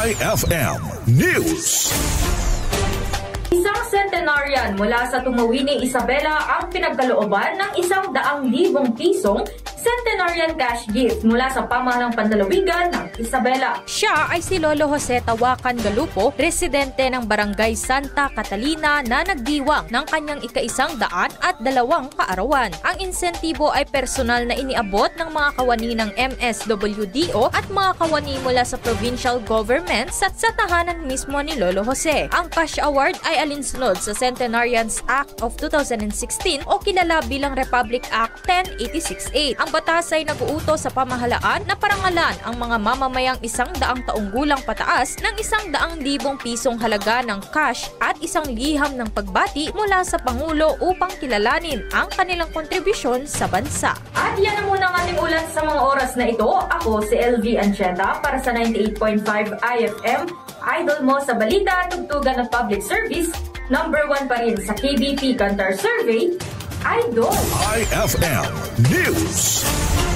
IFM News. Isang centenarian mula sa tumawi ni Isabela ang pinagkalooban ng isang daang libong pisong centenarian cash gift mula sa pamahalang pandalawigan ng Isabela. Siya ay si Lolo Jose Tawakan Galupo, residente ng Barangay Santa Catalina na nagdiwang ng kanyang ikaisang daan at dalawang kaarawan. Ang insentibo ay personal na iniabot ng mga kawani ng MSWDO at mga kawani mula sa provincial governments at sa tahanan mismo ni Lolo Jose. Ang cash award ay alinsunod sa Centenarians Act of 2016 o kilala bilang Republic Act 10868. Ang batas ay nag-uutos sa pamahalaan na parangalan ang mga mamamayang isang daang taong gulang pataas ng isang daang libong pisong halaga ng cash at isang liham ng pagbati mula sa Pangulo upang kilalanin ang kanilang kontribusyon sa bansa. At yan na muna ang ating ulat sa mga oras na ito. Ako si LV Ancheta para sa 98.5 IFM. Idol mo sa balita, tugtugan at public service. Number 1 pa rin sa KBP Kantar Survey, Idol. IFM News.